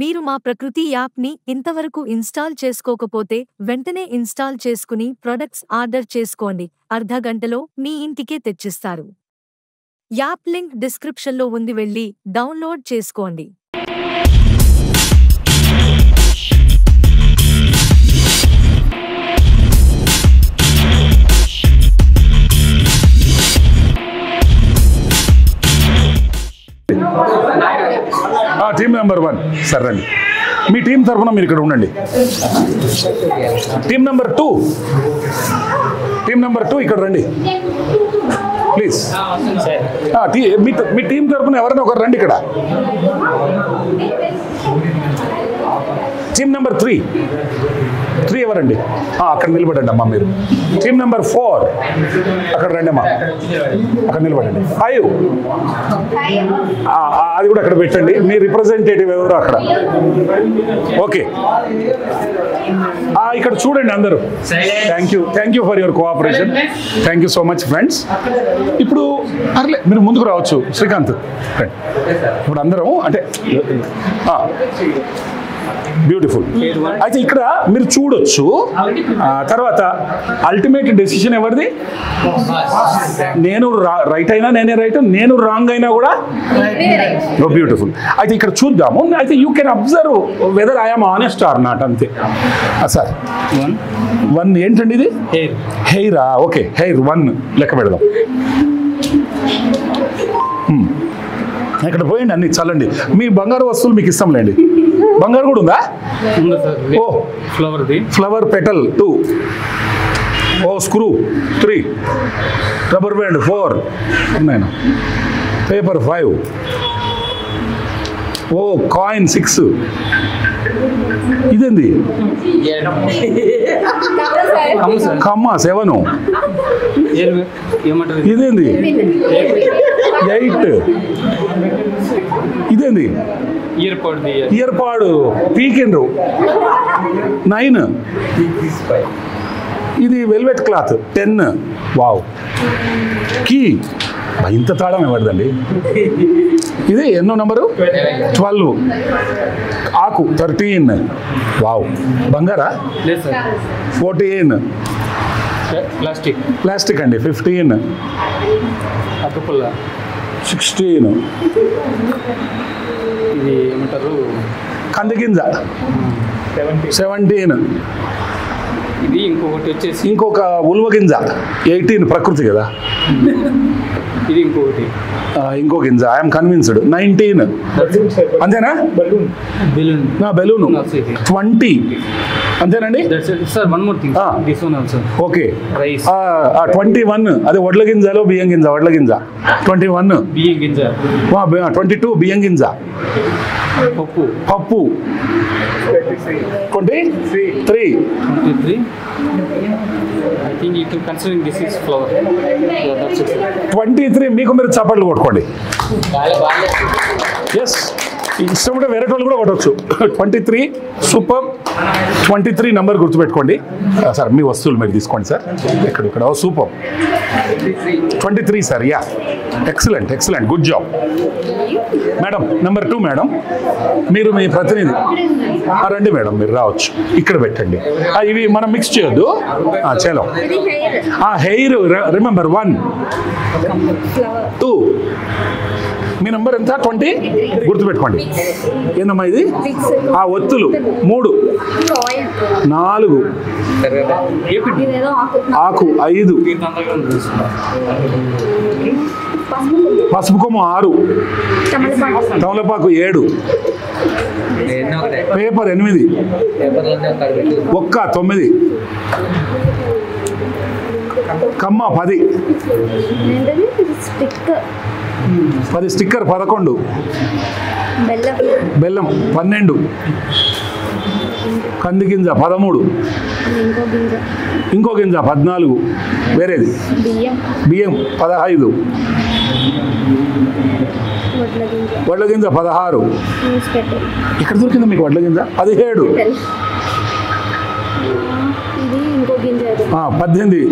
మీరు మా ప్రకృతి యాప్ని ఇంతవరకు ఇన్స్టాల్ చేసుకోకపోతే వెంటనే ఇన్స్టాల్ చేసుకుని ప్రొడక్ట్స్ ఆర్డర్ చేసుకోండి. అర్ధ గంటలో మీ ఇంటికే తెచ్చిస్తారు. యాప్ లింక్ డిస్క్రిప్షన్లో ఉంది. వెళ్ళి డౌన్లోడ్ చేసుకోండి. టీం నెంబర్ వన్ సరే రండి. మీ టీం తరఫున మీరు ఇక్కడ ఉండండి. Team number two team number two ఇక్కడ రండి. ప్లీజ్ మీ మీ టీం తరఫున ఎవరైనా ఒకరు రండి ఇక్కడ. టీమ్ నెంబర్ త్రీ త్రీ ఎవరండి? అక్కడ నిలబడండి అమ్మా మీరు. టీమ్ నెంబర్ ఫోర్ అక్కడ రండి అమ్మా. అక్కడ నిలబడండి. ఫైవ్ అది కూడా అక్కడ పెట్టండి. మీ రిప్రజెంటేటివ్ ఎవరు అక్కడ? ఓకే ఇక్కడ చూడండి అందరూ. Thank you thank you for your cooperation thank you so much friends ఇప్పుడు అర్లే మీరు ముందుకు రావచ్చు. శ్రీకాంత్. ఇప్పుడు అందరం అంటే బ్యూటిఫుల్ అయితే ఇక్కడ మీరు చూడొచ్చు ఆ, తర్వాత అల్టిమేట్ డెసిషన్ ఎవరిది? నేను రైట్ అయినా నేనే రైట్ నేను రాంగ్ అయినా కూడా బ్యూటిఫుల్ అయితే ఇక్కడ చూద్దాము. అయితే you can observe whether I'm honest or not అంతే. సార్ వన్ ఏంటండి ఇది? హెయిర్ హెయిరా ఓకే హెయిర్ వన్ లెక్క పెడదాం. Hmm. ఇక్కడ పోయండి అన్ని చల్లండి. మీ బంగారు వస్తువులు మీకు ఇస్తాంలేండి బంగారు కూడా ఉందా? ఉంది సార్? ఓ ఫ్లవర్ది ఫ్లవర్ పెటల్ టూ ఓ screw three rubber band four nine paper five ఓ కాయిన్ సిక్స్ ఇదేంది? కమ్ము సార్. కమ్మ సెవెన్? ఇదేంది? ఎయిట్ ఇదేంది? ఇయర్ పడ్ది ఇయర్ పాడు పీకిండ్రు నైన్ ఇది velvet cloth ten wow key ఇంత తాళం ఎవరిదండి? ఇది ఎన్నో నంబరు? ట్వెల్వ్ ఆకు. థర్టీన్ వావ్ బంగారా? ఫోర్టీన్ ప్లాస్టిక్ ప్లాస్టిక్ అండి. Fifteen sixteen. ఇది ఏమంటారు? కందిగింజ. సెవెంటీన్ ఇది ఇంకొకటి వచ్చేసి ఇంకొక ఉల్వ గింజ. ఎయిటీన్ ప్రకృతి కదా. ఇది ఇంకొకటి ఇంకో గింజ. ఐఎమ్ కన్విన్స్డ్ నైన్టీన్ అంతేనా? బెలూన్ నా బెలూను. ట్వంటీ అంతేనండి? That's sir one more thing. This one also okay rice twenty one అదే వడ్ల గింజలో బియ్యం గింజ వడ్ల గింజ. ట్వంటీ వన్ బియ్యం గింజ. ట్వంటీ టూ బియ్యం గింజ. పప్పు. పప్పు. Twenty three twenty three I think you considering this is flower that's it twenty three మీకు మీరు చప్పట్లు కొట్టుకోండి. ఎస్ ఇష్టం ఉంటే వేరే వాళ్ళు కూడా కొట్టవచ్చు twenty three super. Twenty three number గుర్తుపెట్టుకోండి. ఆ, సార్ మీ వస్తువులు మీరు తీసుకోండి సార్. ఇక్కడ ఇక్కడ super. Twenty three sir ya excellent excellent good job madam number two madam మీరు మీ ప్రతినిధి. రండి మేడం మీరు రావచ్చు. ఇక్కడ పెట్టండి. ఇవి మనం మిక్స్ చేయొద్దు. ఆ, చలో. ఆ హెయిర్ రిమెంబర్ వన్ టూ మీ నంబర్ ఎంత? ట్వంటీ గుర్తుపెట్టుకోండి. ఏందమ్మా ఇది? ఆ ఒత్తులు. మూడు. నాలుగు. ఆకు ఐదు. పసుపు కొమ్ము ఆరు. తమలపాకు. ఏడు. పేపర్ ఎనిమిది. ఒక్క తొమ్మిది. కమ్మ పది. పది స్టిక్కర్ పదకొండు. బెల్లం పన్నెండు. కంది గింజ పదమూడు. ఇంకో గింజ ఇంకో గింజ పద్నాలుగు. వేరేది. బియ్యం పదహైదు. వడ్ల గింజ పదహారు ఎక్కడ దొరికింది మీకు వడ్ల గింజ పదిహేడు పద్దెనిమిది.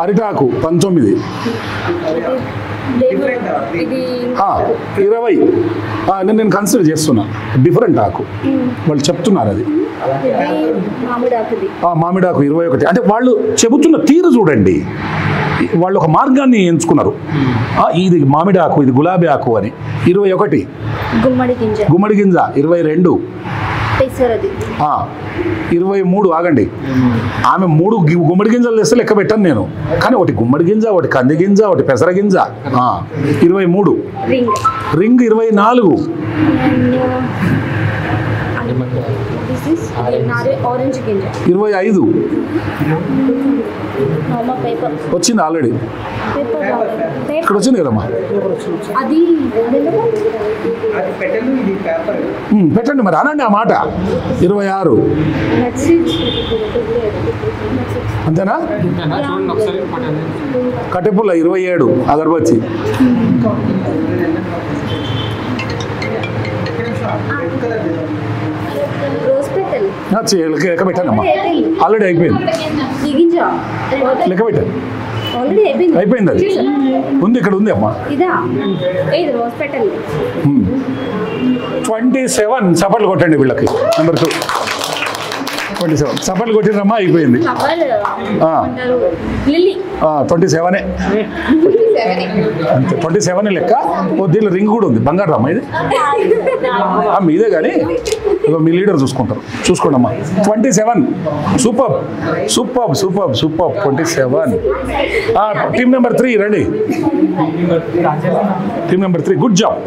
అరిటాకు. పంతొమ్మిది. ఇరవై. నేను నేను కన్సిడర్ చేస్తున్నా. డిఫరెంట్ ఆకు. వాళ్ళు చెప్తున్నారు అది. మామిడాకు ఇరవై ఒకటి. అంటే వాళ్ళు చెబుతున్న తీరు చూడండి. వాళ్ళు ఒక మార్గాన్ని ఎంచుకున్నారు. ఇది మామిడి ఆకు ఇది గులాబీ ఆకు అని. ఇరవై ఒకటి. గుమ్మడి గింజ. ఇరవై రెండు. ఇరవై మూడు ఆగండి. ఆమె మూడు గుమ్మడి గింజలు తెస్తే లెక్క పెట్టాను నేను. కానీ ఒకటి గుమ్మడి గింజ ఒకటి కంది గింజ ఒకటి పెసర గింజ. ఇరవై మూడు. రింగ్. రింగ్ ఇరవై నాలుగు దిస్ ఇస్ నారే ఆరెంజ్ గింజ ఇరవై ఐదు. వచ్చింది ఆల్రెడీ పేపర్ ఇక్కడ వచ్చింది కదమ్మా? పెట్టండి మరి అనండి ఆ మాట. ఇరవై ఆరు. అంతేనా? కట్టెపుల్ల ఇరవై ఏడు అగరబత్తి. రోజ్ లెక్క పెట్టానమ్మా. ఆల్రెడీ అయిపోయింది. లెక్క పెట్టాను అయిపోయింది. అది. ఉంది ఇక్కడ ఉంది అమ్మా. ట్వంటీ సెవెన్ చప్పట్లు కొట్టండి వీళ్ళకి. నెంబర్ టూ ట్వంటీ సెవెన్ చప్పట్లు కొట్టిరమ్మా అయిపోయింది. ట్వంటీ సెవెనే అంతే ట్వంటీ సెవెన్ లెక్క. ఓ దీనిలో రింగ్ కూడా ఉంది. బంగారు రమ్మ ఇది? ఆ, మీదే కానీ ఇగో మీ లీడర్ చూసుకుంటారు. చూసుకోండి అమ్మా twenty seven super super super super twenty seven team number three రండి team number three good job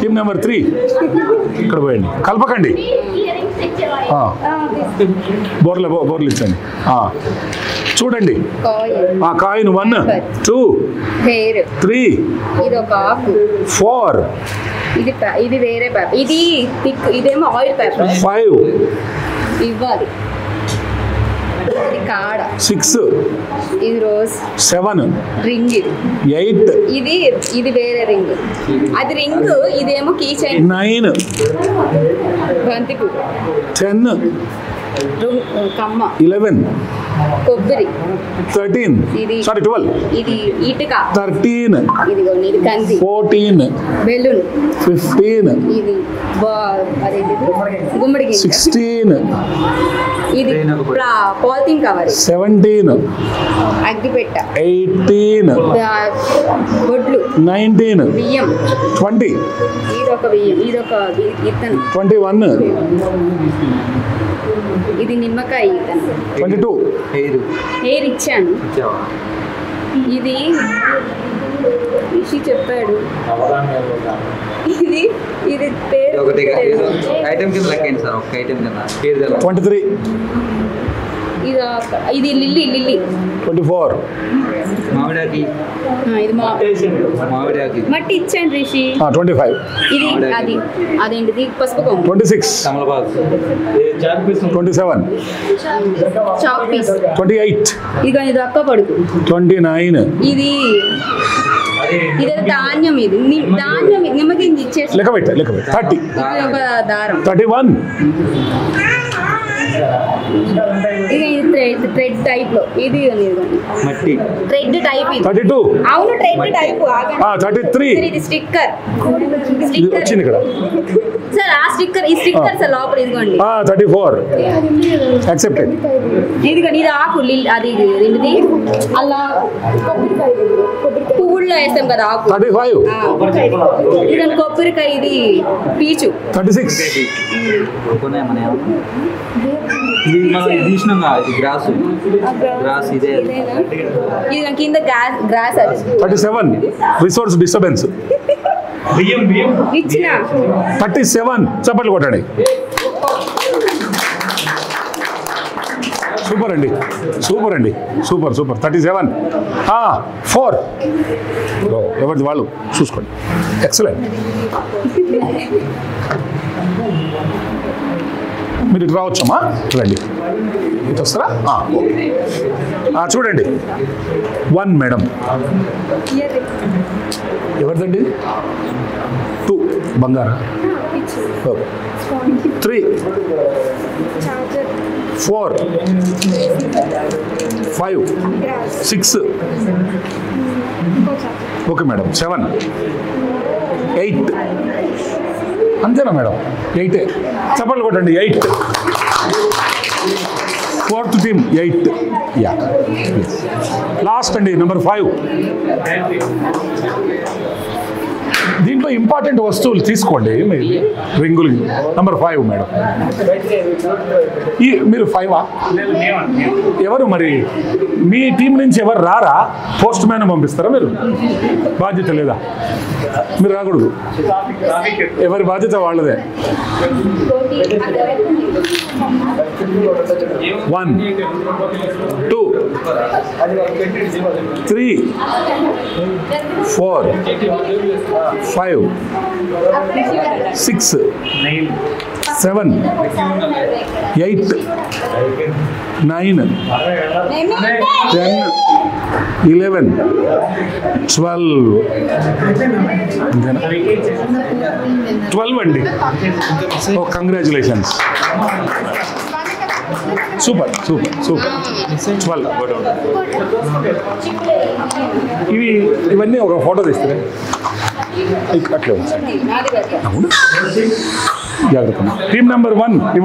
team number three ఇక్కడ పోయండి. కలపకండి. బోర్ల బోర్లు ఇచ్చండి. చూడండి. కాయిన్. ఆ కాయిన్ వన్ టూ త్రీ ఇది ఒక ఆకు. ఫోర్. ఇది ఇది వేరే పేపర్. ఇది ఇదేమో ఆయిల్ పేపర్. ఫైవ్. ఇవ్వాలి. కాడ. సిక్స్. ఇది రోజ్. సెవెన్. రింగ్ ఇది. ఎయిట్. ఇది ఇది వేరే రింగ్. అది రింగ్ ఇదేమో కీ చైన్. నైన్. బంతిపు టెన్. కమ్మ. ఇలెవెన్. కొబ్బరి. థర్టీన్ సారీ ట్వెల్వ్ ఇది ఇటుక థర్టీన్ ఇది కంది. ఫోర్టీన్ బెలూన్ ఫిఫ్టీన్ ఇది గుమ్మడి సిక్స్టీన్ ఇది పాలిథిన్ కవర్. సెవెంటీన్ అగ్గిపెట్ట. ఎయిటీన్ వడ్లు నైన్టీన్ బియ్యం. ట్వంటీ ఇది ఒక బియ్యం ఇది ఒక ట్వంటీ వన్ ఇది నిమ్మకాయ ఇత్తనం ట్వంటీ టూ హెయిర్ హెయిర్ ఇచ్చాను ఇది రిషి చెప్పాడు. ఇది ఇది పేరు ఒకటి. ఐటమ్ కింద లెక్కండి సార్ ఒక ఐటమ్ కింద. ట్వంటీ త్రీ ఇది లిల్లీ లిల్లీ. Twenty four. మామిడాకి. ఆ, ఇది మా మామిడాకి. మట్టి ఇచ్చాను రిషి. Twenty five. ఇది అది అదేంటిది? పసుపు కొమ్ము. Twenty six. Twenty seven. Chalk piece. Twenty eight. ఇది ఇది అక్క పడుకు. Twenty nine. ఇది ఇది ధాన్యం ఇది. ని- ధాన్యం ఇది. నిమ్మకింది ఇచ్చేసి లెక్క పెట్ట లెక్క పెట్ట. థర్టీ. ఇది ఒక దారం. Thirty one. ఇది థ్రెడ్ టైప్లో ఇది. మట్టి. థ్రెడ్ టైప్ ఇది. Thirty two. అవును థ్రెడ్ టైప్ థర్టీ త్రీ. ఇది స్టిక్కర్. ఇది స్టిక్కర్ వచ్చింది ఇక్కడ. సార్ ఆ స్టిక్కర్ ఈ స్టిక్కర్ సార్ లోపల ఇదిగోండి. Thirty four. యాక్సెప్టెడ్ ఇదిగోండి ఇది ఆకు లిల్ అది ఏంటిది అలా పువ్వుల్లో వేస్తాం కదా ఆకు. Thirty five. ఇదిగోండి కొబ్బరికాయ ఇది పీచు. Thirty six? ఇది ఇది ఇది గ్రాస్ ఇదే ఇది కింద థర్టీ సెవెన్ రిసోర్స్ డిస్టర్బెన్స్ ఇచ్చిన. థర్టీ సెవెన్ చప్పట్లు కొట్టండి. సూపర్ అండి. సూపర్ అండి. Super super. Thirty seven. Four. ఎవరిది? వాళ్ళు చూసుకోండి. ఎక్సలెంట్. మీరు ఇటు రావచ్చమ్మా? రండి. ఇటు వస్తారా? చూడండి. One madam. ఎవరిదండి? Two. బంగారా. Three. Four five six. Okay madam seven eight. అంతేనా మేడం? ఎయిటే. చప్పట్లు కొట్టండి eight. Fourth team eight. Ya. Last అండి నెంబర్ ఫైవ్. దీంట్లో ఇంపార్టెంట్ వస్తువులు తీసుకోండి. మీరు రింగులు. నెంబర్ ఫైవ్ మేడం ఈ మీరు ఫైవా ఎవరు మరి? మీ టీం నుంచి ఎవరు రారా? పోస్ట్ మ్యాన్ పంపిస్తారా మీరు? బాధ్యత లేదా? మీరు రాకూడదు. ఎవరి బాధ్యత వాళ్ళదే. One two three four five six seven eight nine ten eleven twelve twelve అండి ఓ congratulations super super super twelve ఇవి ఇవన్నీ ఒక ఫోటో తీస్తారా ఇక్- అట్లే ఉంది సార్. అవును జాగ్రత్త టీమ్ నెంబర్ వన్ ఇవ్వండి